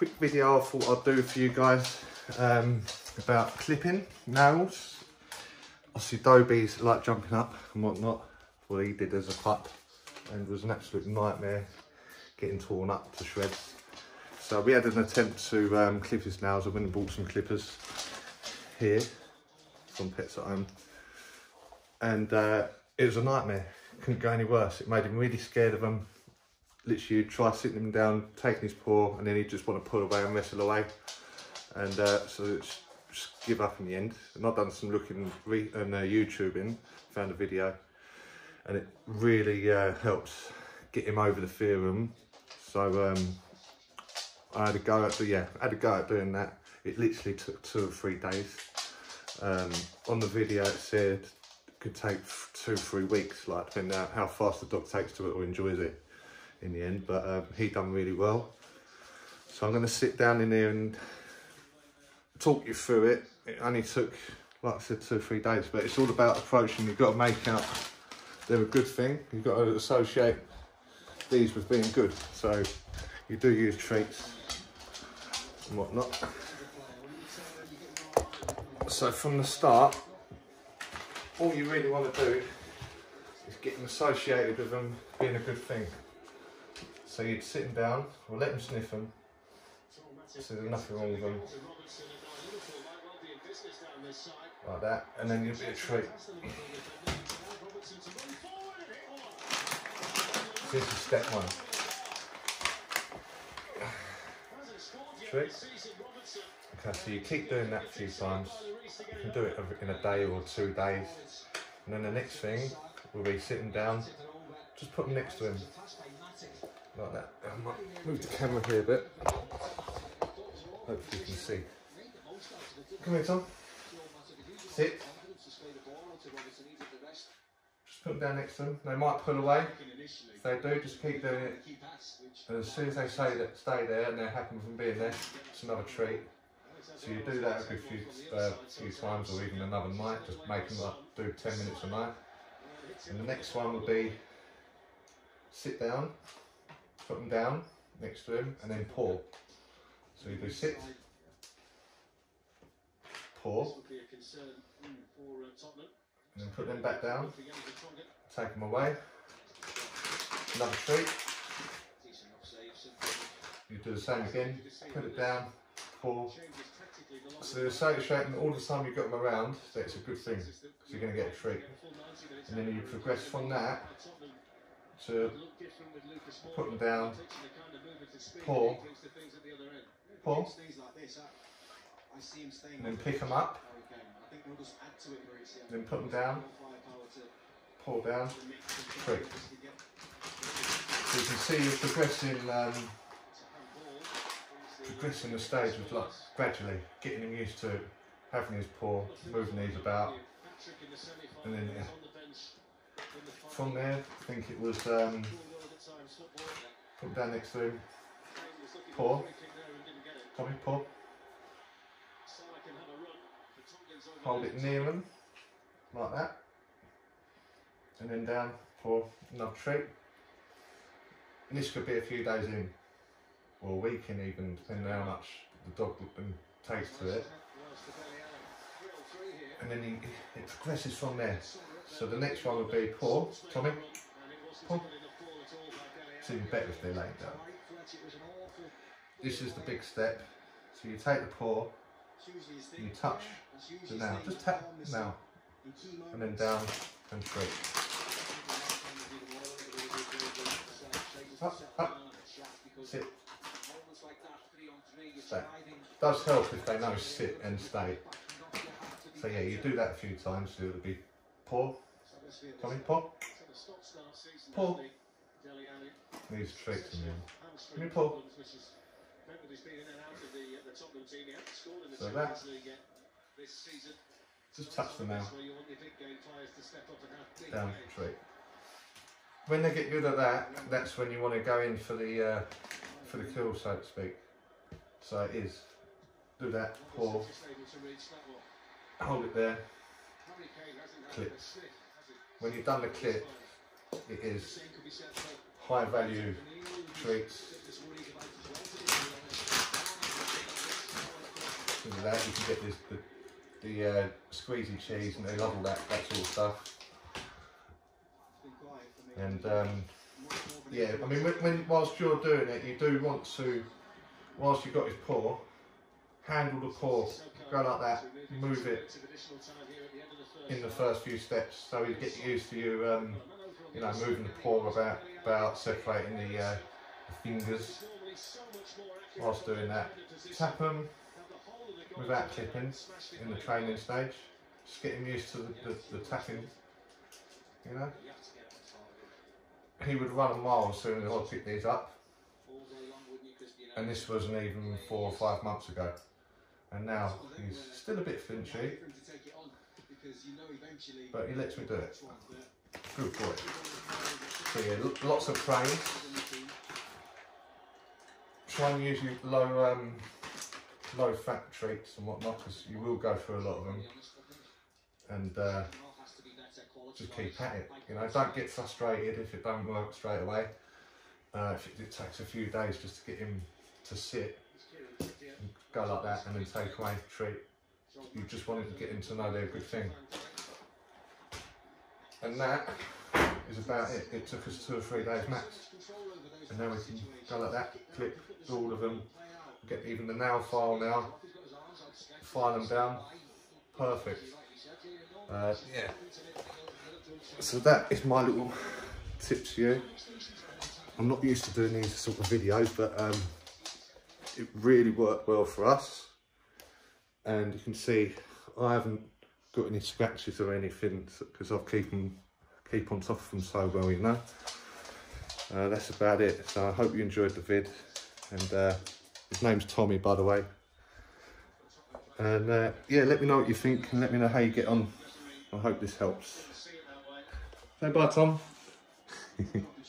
quick video I thought I'd do for you guys um, about clipping nails. Obviously Dobie's like jumping up and whatnot. Well he did as a pup and was an absolute nightmare getting torn up to shreds. So we had an attempt to um, clip his nails. I went and bought some clippers here from Pets at Home. And uh, it was a nightmare. Couldn't go any worse. It made him really scared of them literally try sitting him down, taking his paw, and then he'd just want to pull away and wrestle away. And uh, so just, just give up in the end. And I've done some looking and uh, YouTubing, found a video, and it really uh, helped get him over the fear of them. So um, I had a go at, yeah, I had a go at doing that. It literally took two or three days. Um, on the video it said it could take two, three weeks, like depending on how fast the dog takes to it or enjoys it in the end, but um, he done really well. So I'm going to sit down in here and talk you through it. It only took, like I said, two or three days, but it's all about approaching. You've got to make out they're a good thing. You've got to associate these with being good. So you do use treats and whatnot. So from the start, all you really want to do is get them associated with them being a good thing. So you'd sit them down, or let them sniff them, so there's nothing wrong with them. Like that, and then you'll be a treat. This is step one. Treat. Okay, so you keep doing that a few times. You can do it in a day or two days. And then the next thing will be sitting down, just put them next to him like that. I might move the camera here a bit. Hopefully you can see. Come here, Tom. Sit. Just put them down next to them. They might pull away. If they do, just keep doing it. And as soon as they say that stay there and they're happy with being there, it's another treat. So you do that a good few, uh, few times or even another night, just make them up, do 10 minutes a night. And the next one would be sit down, put them down next to him and then pull. So you do sit, paw, and then put them back down, take them away, another treat. You do the same again, put it down, pull. So they're associating all the time you've got them around that it's a good thing, because you're going to get a treat. And then you progress from that to put them down, pull, pull, and then pick them up, then put them down, pull down, trick. So you can see you're progressing, um, progressing the stage with like gradually getting him used to having his paw, moving these about, and then yeah from there. I think it was um, put down next to him. Paw. Tommy, paw. Hold it near him, like that. And then down for another treat. And this could be a few days in, or a week in even, depending on how much the dog can taste to it. And then he, it progresses from there. So the next one would be paw, Tommy, paw. It's even better if they're laid down. This is the big step. So you take the paw, you touch the nail, just tap now, and then down and through. Up, up, sit, stay. Does help if they know sit and stay. So yeah, you do that a few times, so it'll be paw, Tommy, paw, paw. These tricks in there. Give me paw. So that, just touch them out. Down trick. When they get good at that, that's when you want to go in for the uh, for the kill, so to speak. So it is. Do that, paw. Hold it there clip. When you've done the clip, it is high value treats. that. You can get this, the, the uh, squeezy cheese and they love all that, that sort of stuff. And um, yeah, I mean, when, when whilst you're doing it, you do want to, whilst you've got his paw, handle the paw, go like that, move it in the first few steps, so you get used to you, um, you know, moving the paw about, about separating the, uh, the fingers whilst doing that. Tap them without clipping in the training stage, just getting used to the, the, the tapping, you know. He would run a mile as soon as I picked these up, and this wasn't even four or five months ago. And now he's still a bit flinchy, but he lets me do it. Good boy. So yeah, lots of praise. Try and use your low um, low fat treats and whatnot because you will go through a lot of them. And uh, just keep at it. You know, don't get frustrated if it don't work straight away. Uh, if it, it takes a few days just to get him to sit go like that and then take away the treat. You just wanted to get him to know a good thing. And that is about it. It took us two or three days max. And now we can go like that, clip all of them, get even the nail file now, file them down, perfect. Uh, yeah. So that is my little tips for you. I'm not used to doing these sort of videos, but um, it really worked well for us. And you can see I haven't got any scratches or anything because I've keep them, keep on top of them so well, you know. Uh, that's about it. So I hope you enjoyed the vid. And uh, his name's Tommy, by the way. And uh, yeah, let me know what you think and let me know how you get on. I hope this helps. Say bye, Tom.